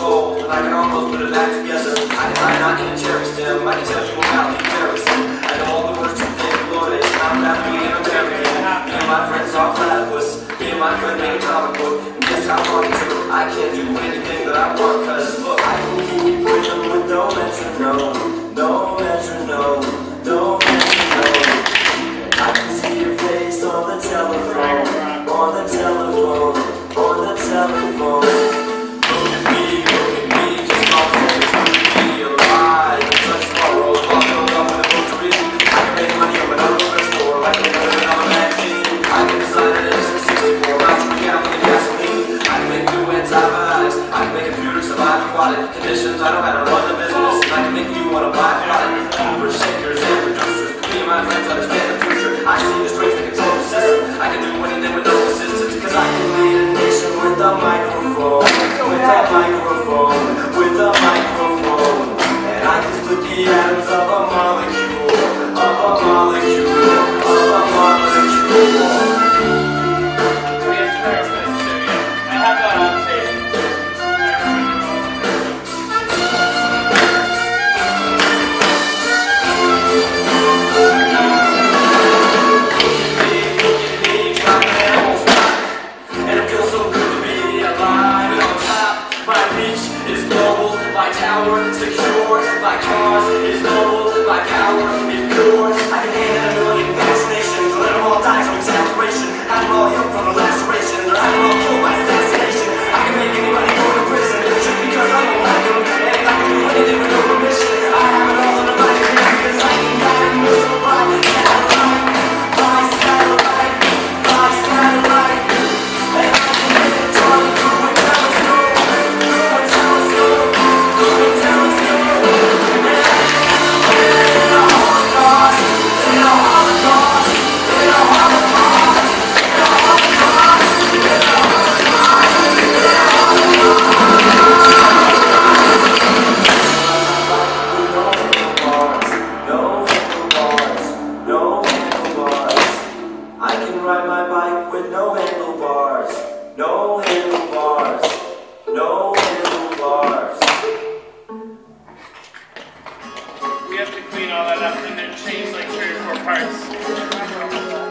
And I can almost put it back together. I can I not even cherish them. I can tell you about the terrorism I know all the words you think, Lord, it's not about being American. Me and my friends are flatless Me and my friend made a comic book And guess I want to. I can't do anything that I want Cause look, I can keep with them with no mention, no Estão have to clean all that up and then change like three or four parts.